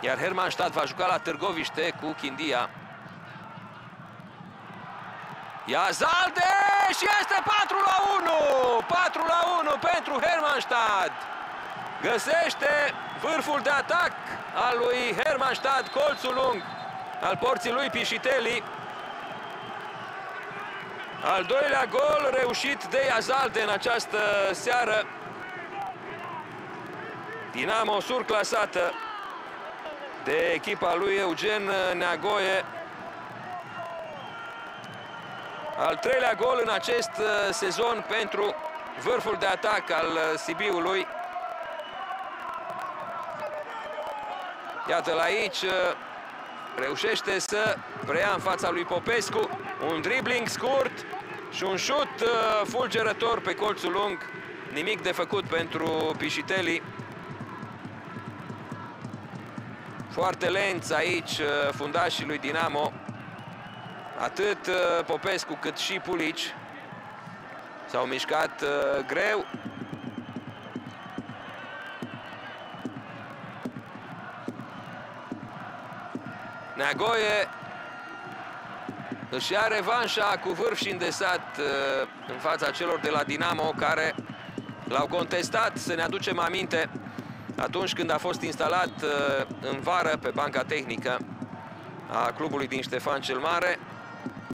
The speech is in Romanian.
Iar Hermannstadt va juca la Târgoviște cu Chindia. Ia Zalde și este 4 la 1! 4 la 1 pentru Hermannstadt. Găsește vârful de atac al lui Hermannstadt, colțul lung al porții lui Pișiteli. Al doilea gol reușit de Iazalde în această seară. Dinamo surclasată de echipa lui Eugen Neagoie. Al treilea gol în acest uh, sezon pentru vârful de atac al uh, Sibiului. Iată-l aici, uh, reușește să preia în fața lui Popescu. Un dribbling scurt și un șut fulgerător pe colțul lung. Nimic de făcut pentru Pișiteli. Foarte lenți aici fundașii lui Dinamo. Atât uh, Popescu cât și Pulici s-au mișcat uh, greu. Neagoie își ia revanșa cu vârf și îndesat uh, în fața celor de la Dinamo care l-au contestat, să ne aducem aminte, atunci când a fost instalat în vară pe banca tehnică a clubului din Ștefan cel Mare.